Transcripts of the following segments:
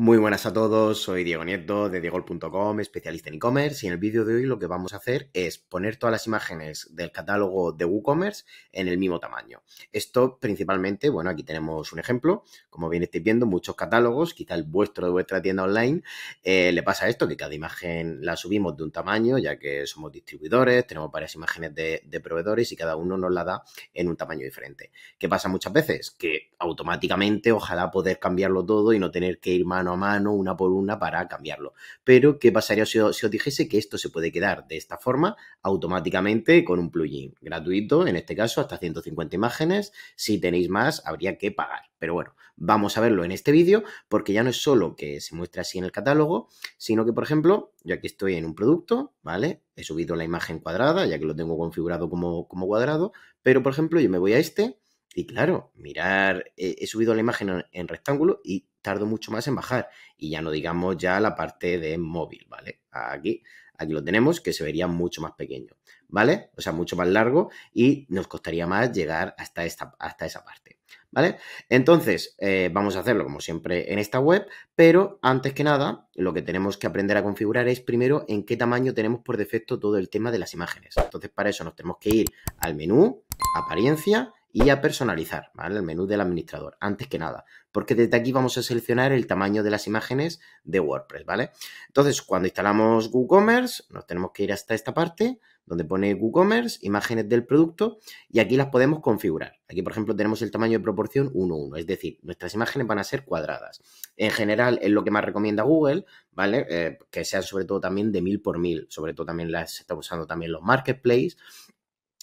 Muy buenas a todos, soy Diego Nieto de diegol.com, especialista en e-commerce y en el vídeo de hoy lo que vamos a hacer es poner todas las imágenes del catálogo de WooCommerce en el mismo tamaño. Esto principalmente, bueno, aquí tenemos un ejemplo, como bien estáis viendo, muchos catálogos, quizá el vuestro de vuestra tienda online, eh, le pasa esto, que cada imagen la subimos de un tamaño, ya que somos distribuidores, tenemos varias imágenes de, de proveedores y cada uno nos la da en un tamaño diferente. ¿Qué pasa muchas veces? Que automáticamente ojalá poder cambiarlo todo y no tener que ir mano a mano, una por una, para cambiarlo. Pero, ¿qué pasaría si os, dijese que esto se puede quedar de esta forma automáticamente con un plugin gratuito, en este caso hasta 150 imágenes? Si tenéis más, habría que pagar. Pero bueno, vamos a verlo en este vídeo porque ya no es solo que se muestre así en el catálogo, sino que, por ejemplo, yo aquí estoy en un producto, ¿vale? He subido la imagen cuadrada, ya que lo tengo configurado como, como cuadrado, pero, por ejemplo, yo me voy a este y claro, mirar, he subido la imagen en, rectángulo y tardo mucho más en bajar. Y ya no digamos ya la parte de móvil, ¿vale? Aquí, aquí lo tenemos, que se vería mucho más pequeño, ¿vale? O sea, mucho más largo y nos costaría más llegar hasta, esta, hasta esa parte, ¿vale? Entonces, eh, vamos a hacerlo como siempre en esta web, pero antes que nada, lo que tenemos que aprender a configurar es primero en qué tamaño tenemos por defecto todo el tema de las imágenes. Entonces, para eso nos tenemos que ir al menú, apariencia, y a personalizar, ¿vale? El menú del administrador, antes que nada, porque desde aquí vamos a seleccionar el tamaño de las imágenes de WordPress, ¿vale? Entonces, cuando instalamos WooCommerce, nos tenemos que ir hasta esta parte donde pone WooCommerce, imágenes del producto, y aquí las podemos configurar. Aquí, por ejemplo, tenemos el tamaño de proporción 1-1, es decir, nuestras imágenes van a ser cuadradas. En general, es lo que más recomienda Google, ¿vale? Eh, que sean sobre todo también de 1000 por 1000, sobre todo también las está usando también los marketplaces,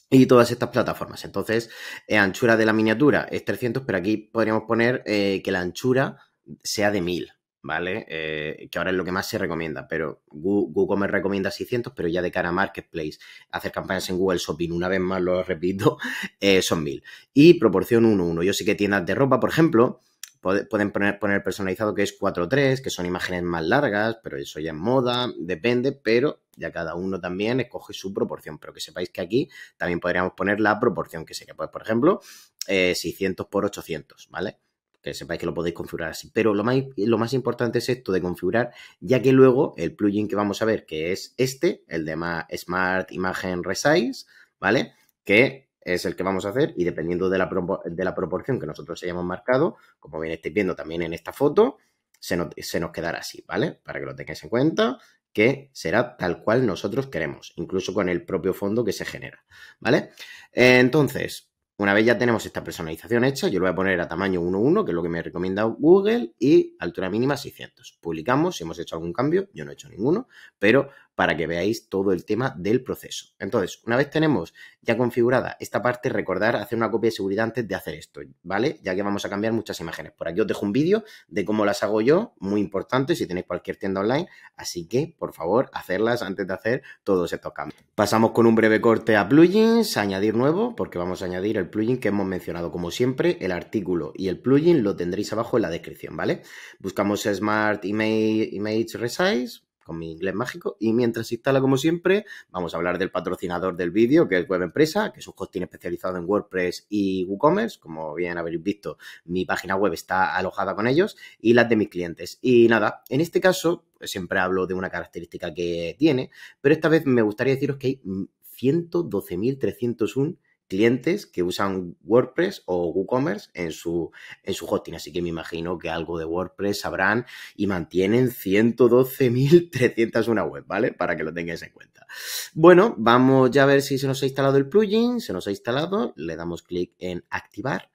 y todas estas plataformas. Entonces, eh, anchura de la miniatura es 300, pero aquí podríamos poner eh, que la anchura sea de 1000, ¿vale? Eh, que ahora es lo que más se recomienda, pero Google me recomienda 600, pero ya de cara a Marketplace, hacer campañas en Google Shopping, una vez más lo repito, son 1000. Y proporción 1-1. Yo sé que tiendas de ropa, por ejemplo, pueden poner, poner personalizado que es 4-3, que son imágenes más largas, pero eso ya es moda, depende, pero ya cada uno también escoge su proporción. Pero que sepáis que aquí también podríamos poner la proporción que sería, pues, por ejemplo, 600 eh, por 800, ¿vale? Que sepáis que lo podéis configurar así. Pero lo más, lo más importante es esto de configurar, ya que luego el plugin que vamos a ver, que es este, el de Smart Imagen Resize, ¿vale? Que es el que vamos a hacer y dependiendo de la, de la proporción que nosotros hayamos marcado, como bien estáis viendo también en esta foto, se nos, se nos quedará así, ¿vale? Para que lo tengáis en cuenta, que será tal cual nosotros queremos, incluso con el propio fondo que se genera, ¿vale? Entonces, una vez ya tenemos esta personalización hecha, yo lo voy a poner a tamaño 1.1, que es lo que me recomienda Google, y altura mínima 600. Publicamos si hemos hecho algún cambio, yo no he hecho ninguno, pero para que veáis todo el tema del proceso. Entonces, una vez tenemos ya configurada esta parte, recordar hacer una copia de seguridad antes de hacer esto, ¿vale? Ya que vamos a cambiar muchas imágenes. Por aquí os dejo un vídeo de cómo las hago yo, muy importante si tenéis cualquier tienda online, así que, por favor, hacerlas antes de hacer todos estos cambios. Pasamos con un breve corte a plugins, añadir nuevo, porque vamos a añadir el plugin que hemos mencionado. Como siempre, el artículo y el plugin lo tendréis abajo en la descripción, ¿vale? Buscamos Smart Image, Image Resize, con mi inglés mágico. Y mientras se instala, como siempre, vamos a hablar del patrocinador del vídeo, que es Web Empresa, que es un hosting especializado en WordPress y WooCommerce. Como bien habéis visto, mi página web está alojada con ellos y las de mis clientes. Y nada, en este caso, pues, siempre hablo de una característica que tiene, pero esta vez me gustaría deciros que hay 112.301 clientes que usan WordPress o WooCommerce en su, en su hosting. Así que me imagino que algo de WordPress sabrán y mantienen 112.301 web, ¿vale? Para que lo tengáis en cuenta. Bueno, vamos ya a ver si se nos ha instalado el plugin. Se nos ha instalado. Le damos clic en activar.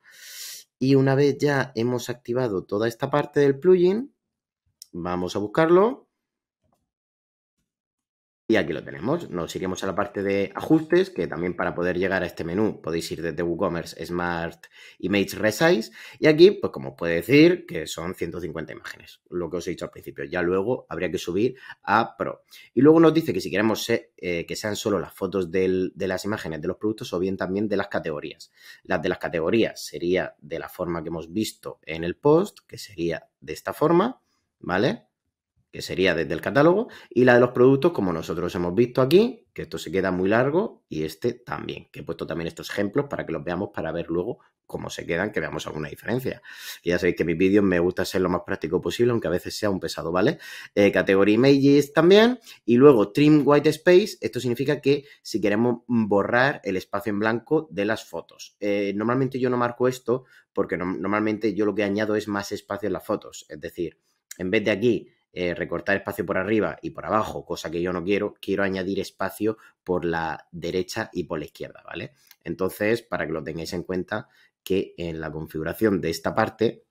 Y una vez ya hemos activado toda esta parte del plugin, vamos a buscarlo. Y aquí lo tenemos. Nos iremos a la parte de ajustes, que también para poder llegar a este menú podéis ir desde WooCommerce Smart Image Resize. Y aquí, pues como puede decir, que son 150 imágenes, lo que os he dicho al principio. Ya luego habría que subir a Pro. Y luego nos dice que si queremos eh, que sean solo las fotos de las imágenes de los productos o bien también de las categorías. Las de las categorías sería de la forma que hemos visto en el post, que sería de esta forma, ¿vale? Que sería desde el catálogo, y la de los productos, como nosotros hemos visto aquí, que esto se queda muy largo, y este también, que he puesto también estos ejemplos para que los veamos para ver luego cómo se quedan, que veamos alguna diferencia. Y ya sabéis que mis vídeos me gusta ser lo más práctico posible, aunque a veces sea un pesado, ¿vale? Eh, categoría Images también, y luego Trim White Space, esto significa que si queremos borrar el espacio en blanco de las fotos. Eh, normalmente yo no marco esto porque normalmente yo lo que añado es más espacio en las fotos, es decir, en vez de aquí eh, recortar espacio por arriba y por abajo, cosa que yo no quiero, quiero añadir espacio por la derecha y por la izquierda, ¿vale? Entonces, para que lo tengáis en cuenta, que en la configuración de esta parte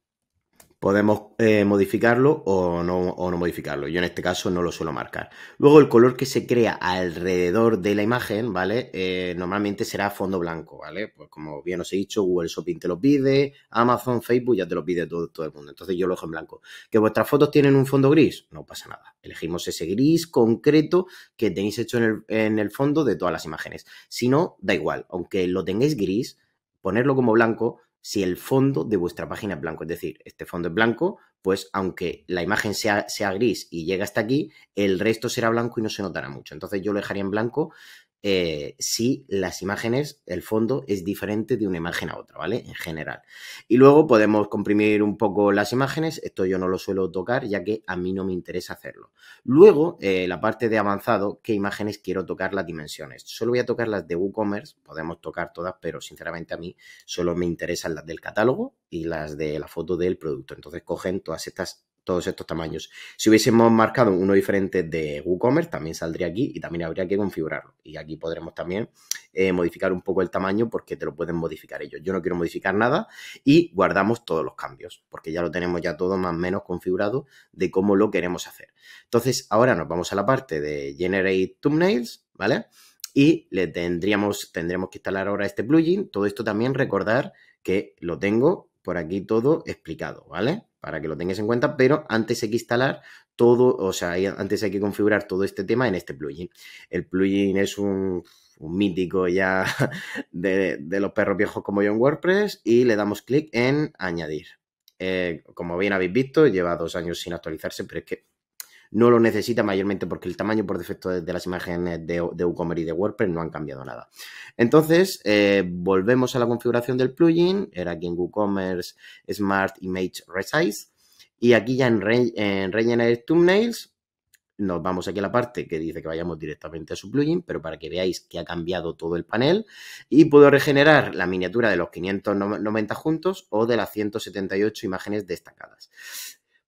podemos eh, modificarlo o no, no, modificarlo. Yo en este caso no lo suelo marcar. Luego el color que se crea alrededor de la imagen, ¿vale? Eh, normalmente será fondo blanco, ¿vale? Pues como bien os he dicho, Google Shopping te lo pide, Amazon, Facebook ya te lo pide todo, todo el mundo. Entonces yo lo dejo en blanco. ¿Que vuestras fotos tienen un fondo gris? No pasa nada. Elegimos ese gris concreto que tenéis hecho en el, en el fondo de todas las imágenes. Si no, da igual. Aunque lo tengáis gris, ponerlo como blanco si el fondo de vuestra página es blanco. Es decir, este fondo es blanco, pues aunque la imagen sea, sea, gris y llega hasta aquí, el resto será blanco y no se notará mucho. Entonces yo lo dejaría en blanco eh, si las imágenes, el fondo es diferente de una imagen a otra, ¿vale? En general. Y luego podemos comprimir un poco las imágenes. Esto yo no lo suelo tocar ya que a mí no me interesa hacerlo. Luego, eh, la parte de avanzado, ¿qué imágenes quiero tocar las dimensiones? Solo voy a tocar las de WooCommerce, podemos tocar todas, pero sinceramente a mí solo me interesan las del catálogo y las de la foto del producto. Entonces cogen todas estas todos estos tamaños. Si hubiésemos marcado uno diferente de WooCommerce, también saldría aquí y también habría que configurarlo. Y aquí podremos también eh, modificar un poco el tamaño porque te lo pueden modificar ellos. Yo no quiero modificar nada y guardamos todos los cambios porque ya lo tenemos ya todo más o menos configurado de cómo lo queremos hacer. Entonces, ahora nos vamos a la parte de Generate Thumbnails, ¿vale? Y le tendríamos, tendremos que instalar ahora este plugin. Todo esto también recordar que lo tengo por aquí todo explicado, ¿vale? Para que lo tengáis en cuenta, pero antes hay que instalar todo, o sea, antes hay que configurar todo este tema en este plugin. El plugin es un, mítico ya de, los perros viejos como yo en WordPress y le damos clic en añadir. Eh, como bien habéis visto, lleva dos años sin actualizarse, pero es que no lo necesita mayormente porque el tamaño por defecto de las imágenes de, WooCommerce y de WordPress no han cambiado nada. Entonces, eh, volvemos a la configuración del plugin, era aquí en WooCommerce Smart Image Resize, y aquí ya en, en Regenerate Thumbnails, nos vamos aquí a la parte que dice que vayamos directamente a su plugin, pero para que veáis que ha cambiado todo el panel y puedo regenerar la miniatura de los 590 juntos o de las 178 imágenes destacadas.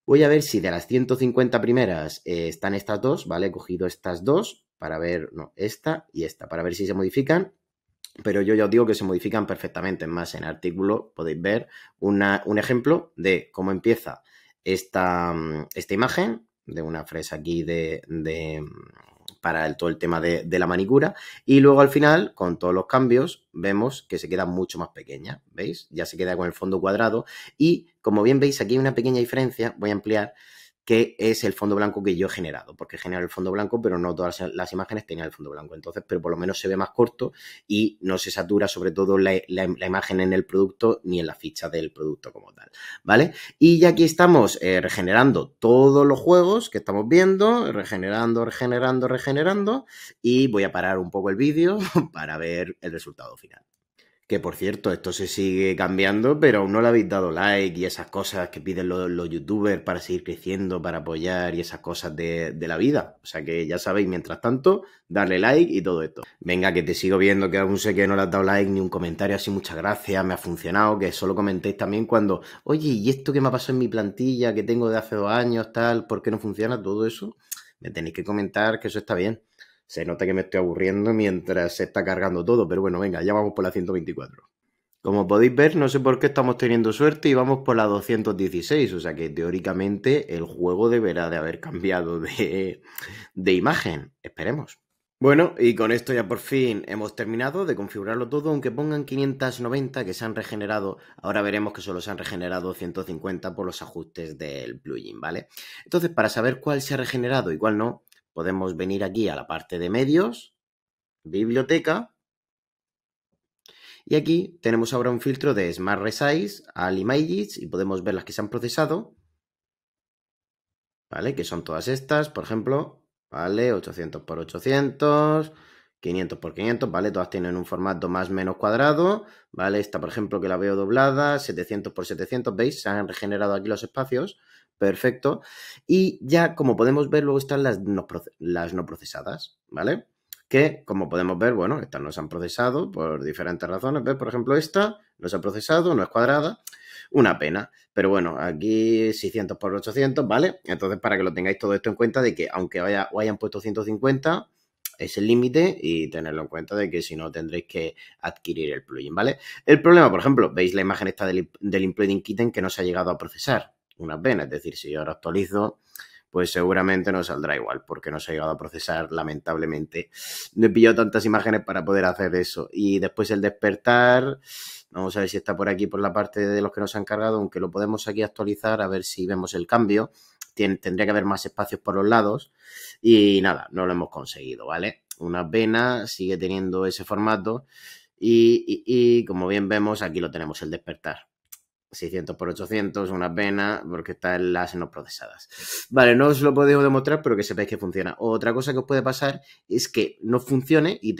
Voy a ver si de las 150 primeras eh, están estas dos, ¿vale? He cogido estas dos para ver, no, esta y esta, para ver si se modifican. Pero yo ya os digo que se modifican perfectamente. Más en artículo podéis ver un ejemplo de cómo empieza esta, mm, esta imagen de una fresa aquí de, para el, todo el tema de, la manicura. Y luego al final, con todos los cambios, vemos que se queda mucho más pequeña, ¿veis? Ya se queda con el fondo cuadrado. Y como bien veis, aquí hay una pequeña diferencia, voy a ampliar, que es el fondo blanco que yo he generado, porque he generado el fondo blanco, pero no todas las imágenes tenían el fondo blanco. Entonces, pero por lo menos se ve más corto y no se satura sobre todo la, imagen en el producto ni en la ficha del producto como tal, ¿vale? Y ya aquí estamos eh, regenerando todos los juegos que estamos viendo, regenerando, regenerando, regenerando, y voy a parar un poco el vídeo para ver el resultado final. Que por cierto, esto se sigue cambiando, pero aún no le habéis dado like y esas cosas que piden los, youtubers para seguir creciendo, para apoyar y esas cosas de, la vida. O sea que ya sabéis, mientras tanto, darle like y todo esto. Venga, que te sigo viendo, que aún sé que no le has dado like ni un comentario así, muchas gracias, me ha funcionado, que solo comentéis también cuando, oye, ¿y esto que me ha pasado en mi plantilla que tengo de hace dos años, tal, por qué no funciona todo eso? Me tenéis que comentar que eso está bien. Se nota que me estoy aburriendo mientras se está cargando todo, pero bueno, venga, ya vamos por la 124. Como podéis ver, no sé por qué estamos teniendo suerte y vamos por la 216, o sea que teóricamente el juego deberá de haber cambiado de, de imagen. Esperemos. Bueno, y con esto ya por fin hemos terminado de configurarlo todo, aunque pongan 590 que se han regenerado, ahora veremos que solo se han regenerado 150 por los ajustes del plugin, ¿vale? Entonces, para saber cuál se ha regenerado y cuál no, podemos venir aquí a la parte de medios, biblioteca, y aquí tenemos ahora un filtro de Smart Resize al Images y podemos ver las que se han procesado. ¿vale? Que son todas estas, por ejemplo, ¿vale? 800 por 800, 500 por 500, ¿vale? Todas tienen un formato más menos cuadrado, ¿vale? Esta, por ejemplo, que la veo doblada, 700 por 700, ¿veis? Se han regenerado aquí los espacios, perfecto. Y ya, como podemos ver, luego están las no, las no procesadas, ¿vale? Que, como podemos ver, bueno, estas no se han procesado por diferentes razones, ¿ves? Por ejemplo, esta no se ha procesado, no es cuadrada, una pena. Pero bueno, aquí 600 por 800, ¿vale? Entonces, para que lo tengáis todo esto en cuenta de que aunque vaya, o hayan puesto 150, es el límite y tenerlo en cuenta de que si no tendréis que adquirir el plugin, ¿vale? El problema, por ejemplo, veis la imagen esta del, del imploding kitten que no se ha llegado a procesar. Una pena, es decir, si yo ahora actualizo, pues seguramente no saldrá igual, porque no se ha llegado a procesar, lamentablemente. No he pillado tantas imágenes para poder hacer eso. Y después el despertar, vamos a ver si está por aquí, por la parte de los que nos han cargado, aunque lo podemos aquí actualizar, a ver si vemos el cambio. tendría que haber más espacios por los lados. Y nada, no lo hemos conseguido, ¿vale? Una pena, sigue teniendo ese formato. y como bien vemos, aquí lo tenemos, el despertar. 600 por 800, una pena, porque están las no procesadas. Vale, no os lo podemos demostrar, pero que sepáis que funciona. Otra cosa que os puede pasar es que no funcione y,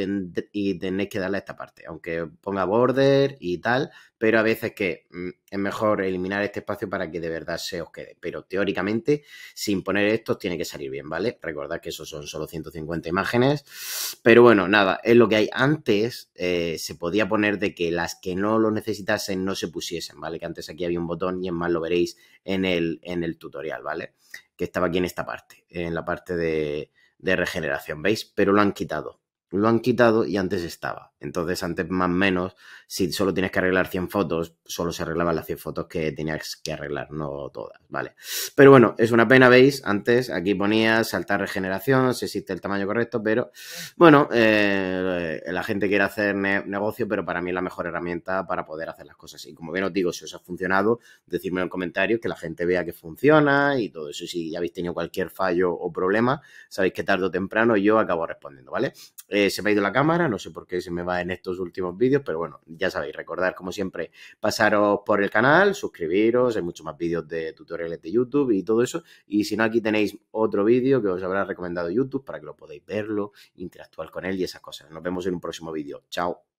y tenéis que darle a esta parte, aunque ponga border y tal, pero a veces que mm, es mejor eliminar este espacio para que de verdad se os quede. Pero teóricamente, sin poner estos, tiene que salir bien, ¿vale? Recordad que esos son solo 150 imágenes. Pero bueno, nada, es lo que hay. Antes eh, se podía poner de que las que no lo necesitasen no se pusiesen, ¿vale? Que antes aquí había un botón y en más lo veréis en el, en el tutorial, ¿vale? Que estaba aquí en esta parte, en la parte de, de regeneración, ¿veis? Pero lo han quitado lo han quitado y antes estaba. Entonces, antes más o menos, si solo tienes que arreglar 100 fotos, solo se arreglaban las 100 fotos que tenías que arreglar, no todas, ¿vale? Pero bueno, es una pena, ¿veis? Antes aquí ponía saltar regeneración, si existe el tamaño correcto, pero bueno, eh, la gente quiere hacer negocio, pero para mí es la mejor herramienta para poder hacer las cosas. Y como bien os digo, si os ha funcionado, decirme en comentarios que la gente vea que funciona y todo eso. Si ya habéis tenido cualquier fallo o problema, sabéis que tarde o temprano yo acabo respondiendo, ¿vale? Eh, se me ha ido la cámara, no sé por qué se me va en estos últimos vídeos, pero bueno, ya sabéis, recordar como siempre, pasaros por el canal, suscribiros, hay muchos más vídeos de tutoriales de YouTube y todo eso. Y si no, aquí tenéis otro vídeo que os habrá recomendado YouTube para que lo podáis verlo, interactuar con él y esas cosas. Nos vemos en un próximo vídeo. Chao.